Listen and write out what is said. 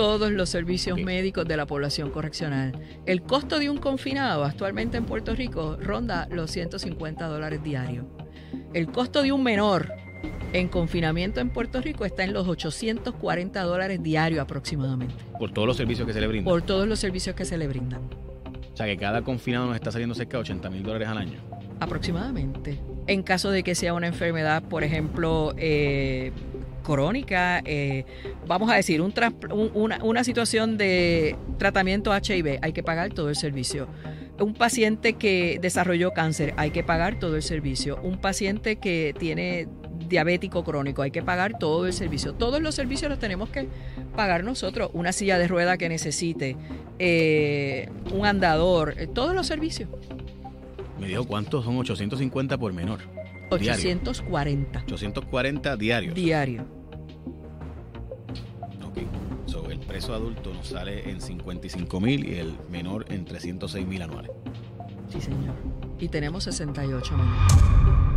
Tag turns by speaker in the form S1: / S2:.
S1: todos los servicios médicos de la población correccional. El costo de un confinado actualmente en Puerto Rico ronda los 150 dólares diarios. El costo de un menor en confinamiento en Puerto Rico está en los 840 dólares diarios aproximadamente.
S2: Por todos los servicios que se le brindan.
S1: Por todos los servicios que se le brindan.
S2: O sea que cada confinado nos está saliendo cerca de 80 mil dólares al año.
S1: Aproximadamente. En caso de que sea una enfermedad, por ejemplo, eh, crónica, eh, vamos a decir, un una, una situación de tratamiento HIV, hay que pagar todo el servicio un paciente que desarrolló cáncer, hay que pagar todo el servicio. Un paciente que tiene diabético crónico, hay que pagar todo el servicio. Todos los servicios los tenemos que pagar nosotros. Una silla de rueda que necesite, eh, un andador, todos los servicios.
S2: Me dijo cuántos son 850 por menor.
S1: 840.
S2: 840 diarios.
S1: Diario.
S2: Ok. So, el preso adulto nos sale en 55 mil y el menor en 306 mil anuales.
S1: Sí, señor. Y tenemos 68 menores.